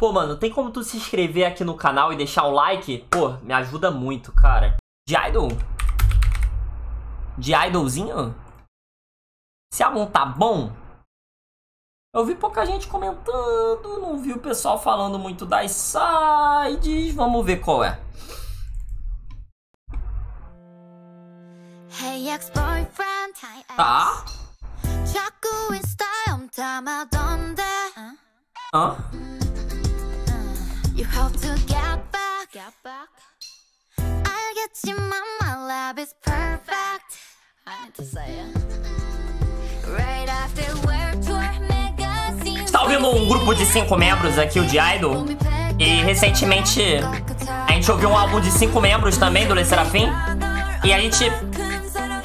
Pô, mano, tem como tu se inscrever aqui no canal e deixar o like? Pô, me ajuda muito, cara. De idol? De idolzinho? Se a mão tá bom? Eu vi pouca gente comentando, não vi o pessoal falando muito das sides. Vamos ver qual é. Tá. Hã? You hope to get back, get back. 알겠지만 my lab is perfect I need to say it Right after work tour magazine Tá ouvindo um grupo de cinco membros aqui, o de Idol? E recentemente a gente ouviu um álbum de cinco membros também do Le Serafim. E a gente,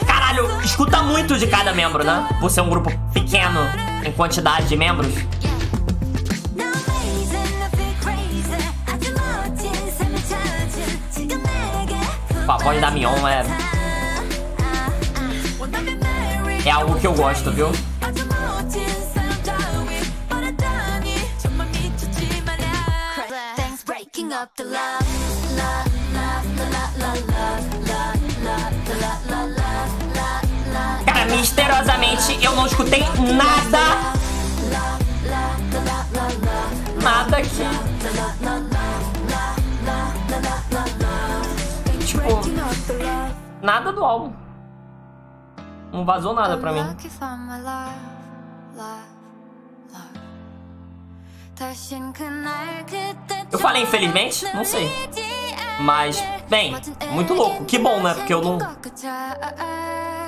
caralho, escuta muito de cada membro, né? Por ser um grupo pequeno em quantidade de membros. a voz da Mion é. É algo que eu gosto, viu? Cara, misteriosamente eu não escutei nada álbum. Não vazou nada pra mim. Eu falei infelizmente? Não sei. Mas, bem, é muito louco. Que bom, né? Porque eu não...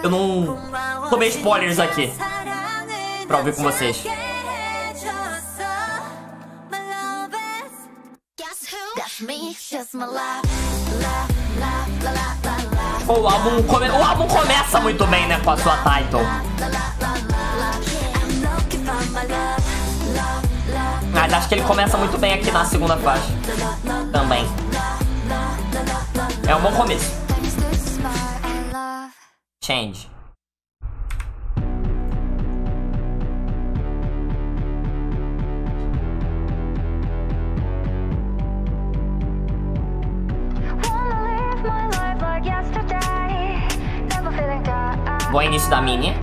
Eu não tomei spoilers aqui. Pra ouvir com vocês. Me, just my life, life, life, life. Pô, o álbum, come... o álbum começa muito bem, né? Com a sua title. Mas acho que ele começa muito bem aqui na segunda faixa. Também. É um bom começo. Change. Bom início da mini.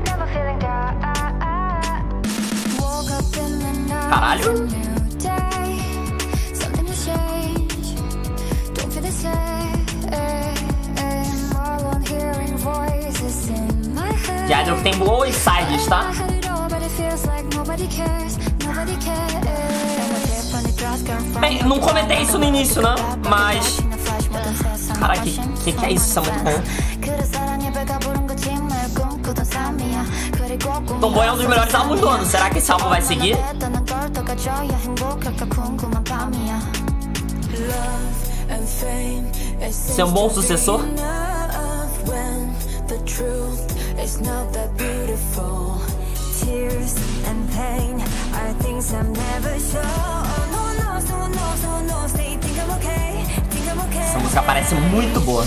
Caralho. Que tem boas sides, tá? Bem, não comentei isso no início, né? Mas. Cara, que, que que é isso? Isso é muito bom. Tom Boy é um dos melhores álbuns do ano. Será que esse álbum vai seguir? Ser um bom sucessor? Essa música parece muito boa.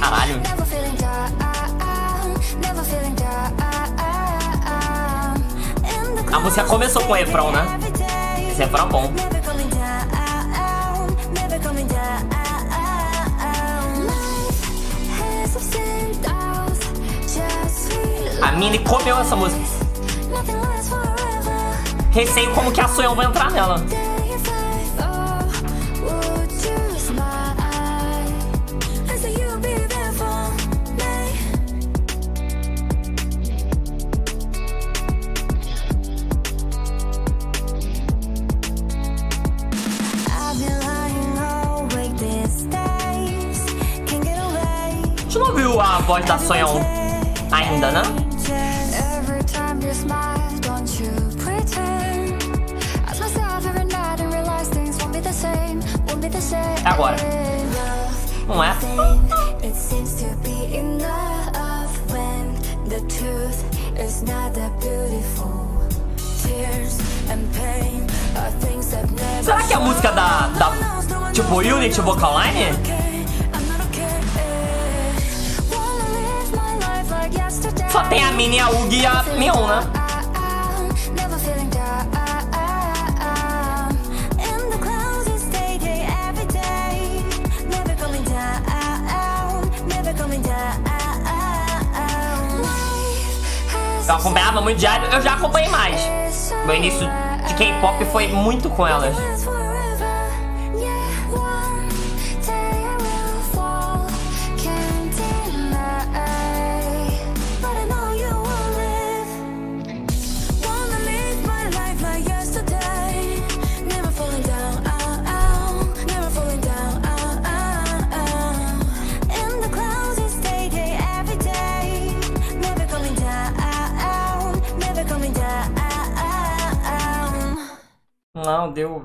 Caralho. A música começou com o refrão, né? Esse refrão é bom. A Mini comeu essa música. Receio como que a Sonhão vai entrar nela. gente não viu a voz da Sonyeon ainda, né? É agora. Não é? Será que é a música da, da tipo Unity Vocal Line? Só tem a Minnie, a Ugi e a Mion, né? Eu acompanhava muito diário, eu já acompanhei mais. Meu início de K-pop foi muito com elas.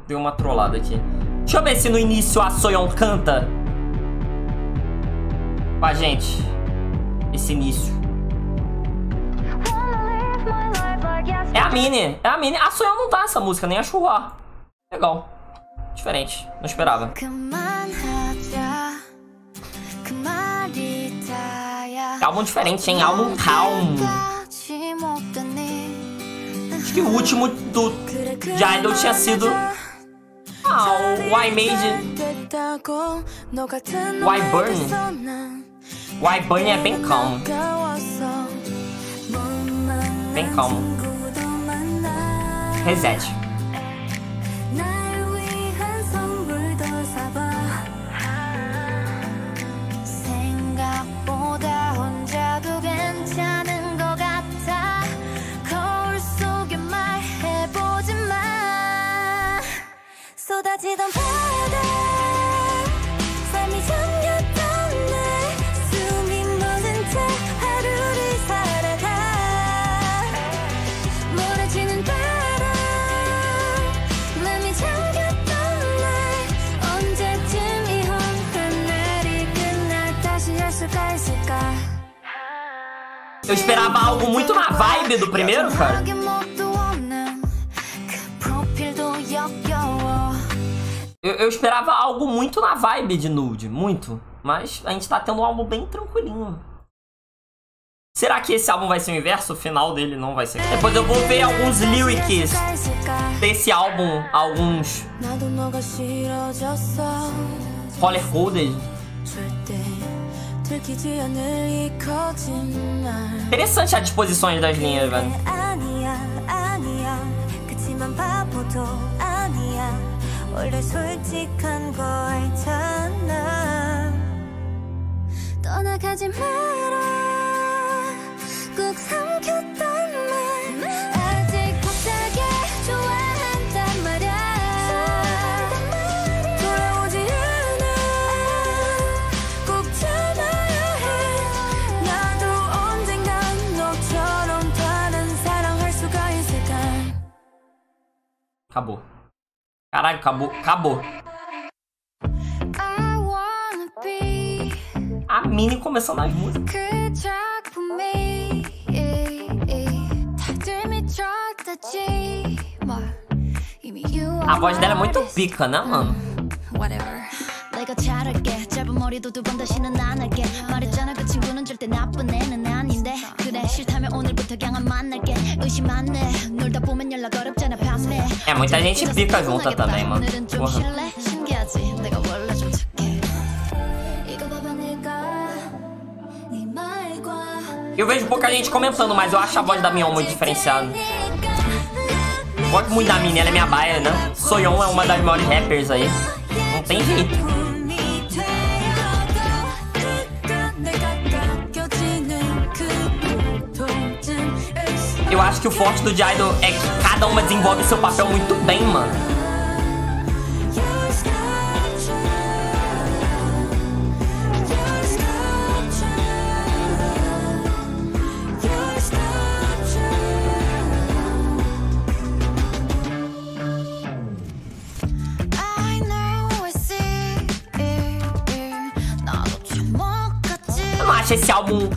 Deu, uma trollada aqui. Deixa eu ver se no início a Soyeon canta. Com gente. Esse início. É a Mini. É a Mini. A Soyeon não tá nessa música, nem a Chua. Legal. Diferente. Não esperava. Álbum diferente, hein? Álbum calmo que o último do de Idol tinha sido Why Made Why Burn? Why Burn é bem calmo. Bem calmo. Reset 쏟아지던 바다 삶이 잠겼던 날 숨이 멎은 채 하루를 살아가 멀어지는 바람 마음이 잠겼던 날 언제쯤 이 험한 날이 끝날 다시 할 수가 있을까 Eu esperava algo muito na vibe do primeiro, cara. Eu, eu, esperava algo muito na vibe de Nude, muito. Mas a gente tá tendo um álbum bem tranquilinho. Será que esse álbum vai ser o inverso? O final dele não vai ser. Depois eu vou ver alguns lyrics desse álbum, alguns color coded. Interessante a disposição das linhas, velho. 원래 솔직한 거 알잖아. 떠나가지 마라. 꼭 삼켰던 말. 아직 벅차게 좋아한단 말야. 돌아오지 않아. 꼭 참아야 해. 나도 언젠간 너처럼 다른 사랑할 수가 있을까? Acabou. Caralho, acabou. Acabou. A Mini começando as músicas. A voz dela é muito pica, né, mano? Whatever. 내가 잘할게 짧은 머리도 두 번 다시는 안 할게 말했잖아 그 친구는 절대 나쁜 애는 아닌 é, muita gente fica junta também, mano. Porra. Eu vejo pouca gente comentando, mas eu acho a voz da Mion muito diferenciada. Gosto muito da Mini, ela é minha baia, né? Soyeon é uma das maiores rappers aí. Não tem jeito. Eu acho que o forte do Idol é que cada uma desenvolve seu papel muito bem, mano. Eu não acho esse álbum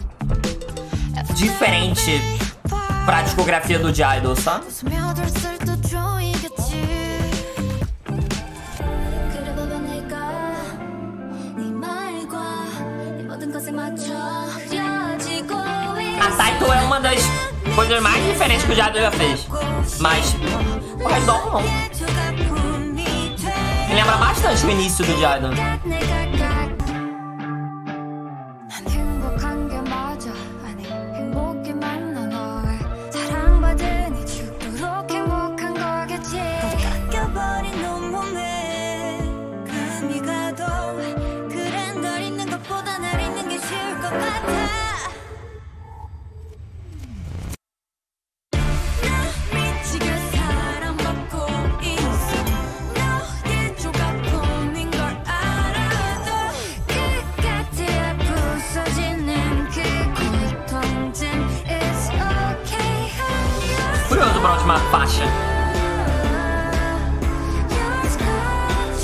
diferente pra discografia do The Idol? A Taito é uma das coisas mais diferentes que o Jado já fez. Mas o do álbum não. Lembra bastante o início do para a última faixa.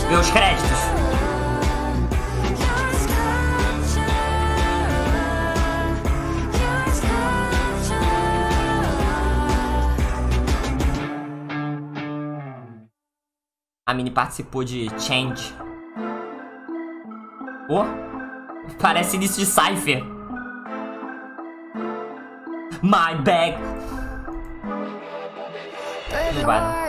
Ver os créditos. A Mini participou de Change. Oh, parece início de Cypher. My bag Ruban.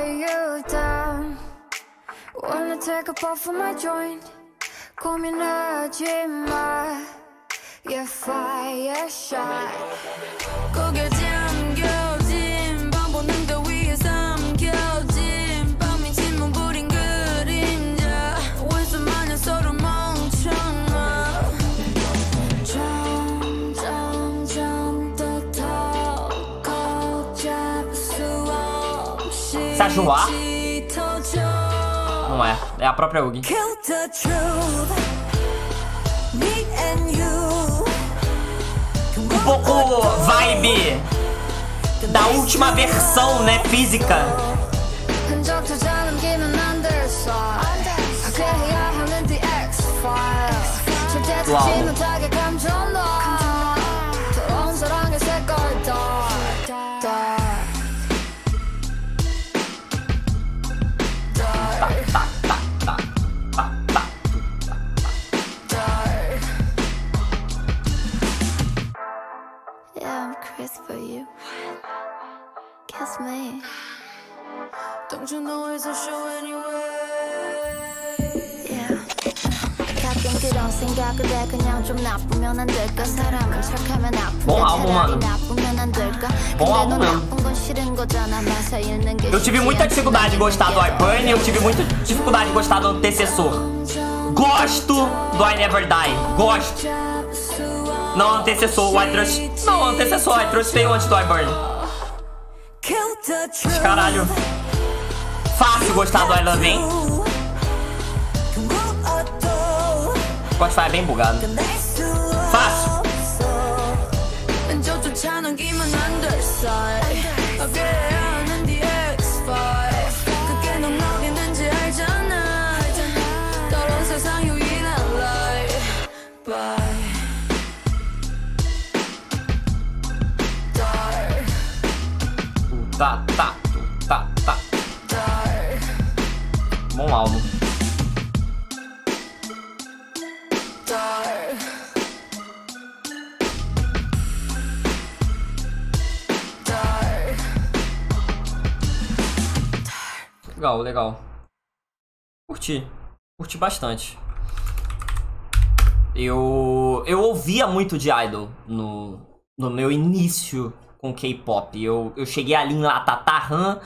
Wanna take a puff of my joint? Call me a dreamer, Yeah, fire shot. Go get Sajuá? Não é, é a própria Ugi. Um pouco vibe da última versão, né, física. Uau. 가끔 그런 생각을 해 그냥 좀 나쁘면 안 될까 사람은 착하면 아픈데 뭐 álbum, 차라리 mano. 나쁘면 안 될까 Bom 근데 álbum 너 mesmo. 나쁜 건 싫은 거잖아 나서 읽는 게 Eu tive 쉽지 muita 않지만 dificuldade de gostar do iBurn e eu tive muita 점점 dificuldade de gostar do antecessor. Gosto do I Never Die. Gosto. 잡을 수 Não antecessor, o I Trust. Não, antecessor, I Trust veio antes do iBurn. Kill the truth. Caralho. Fácil gostar do I Love, Pode sair é bem bugado. Fácil. Tá, tá, tá, tá. Bom álbum. Legal, legal. Curti. Curti bastante. Eu eu ouvia muito de Idol no, no meu início com K-pop. Eu, eu cheguei ali em Latatahan.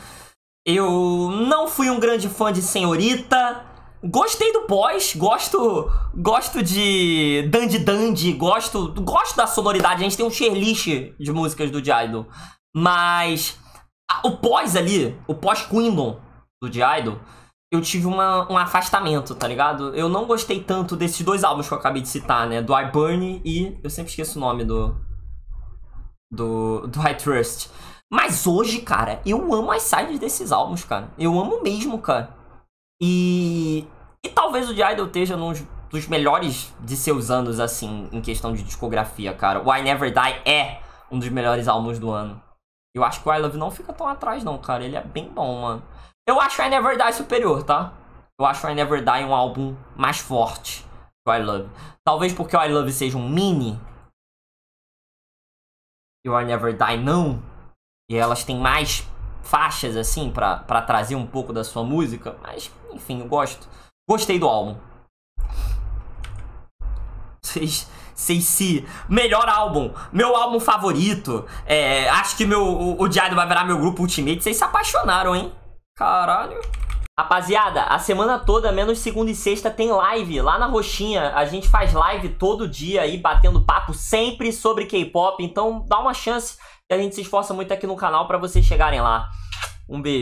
Eu não fui um grande fã de Senhorita. Gostei do pós, gosto gosto de Dandy Dandy, gosto gosto da sonoridade. A gente tem um tier list de músicas do Idol. Mas a- o pós ali, o pós Queendom do The Idol, eu tive uma, um afastamento, tá ligado? Eu não gostei tanto desses dois álbuns que eu acabei de citar, né? Do I Burn e. Eu sempre esqueço o nome do. Do. Do I Trust. Mas hoje, cara, eu amo as sides desses álbuns, cara. Eu amo mesmo, cara. E. E talvez o The Idol esteja num dos melhores de seus anos, assim, em questão de discografia, cara. O I Never Die é um dos melhores álbuns do ano. Eu acho que o I Love não fica tão atrás, não, cara. Ele é bem bom, mano. Eu acho I Never Die superior, tá? Eu acho I Never Die um álbum mais forte que o I Love. Talvez porque o I Love seja um mini. E o I Never Die não. E elas têm mais faixas, assim, pra trazer um pouco da sua música. Mas, enfim, eu gosto. Gostei do álbum. Vocês sei se melhor álbum, meu álbum favorito. É, acho que meu o, o Diário vai virar meu grupo Ultimate. Vocês se apaixonaram, hein? Caralho. Rapaziada, a semana toda, menos segunda e sexta, tem live lá na Roxinha. A gente faz live todo dia aí, batendo papo sempre sobre K-pop. Então dá uma chance que a gente se esforça muito aqui no canal pra vocês chegarem lá. Um beijo.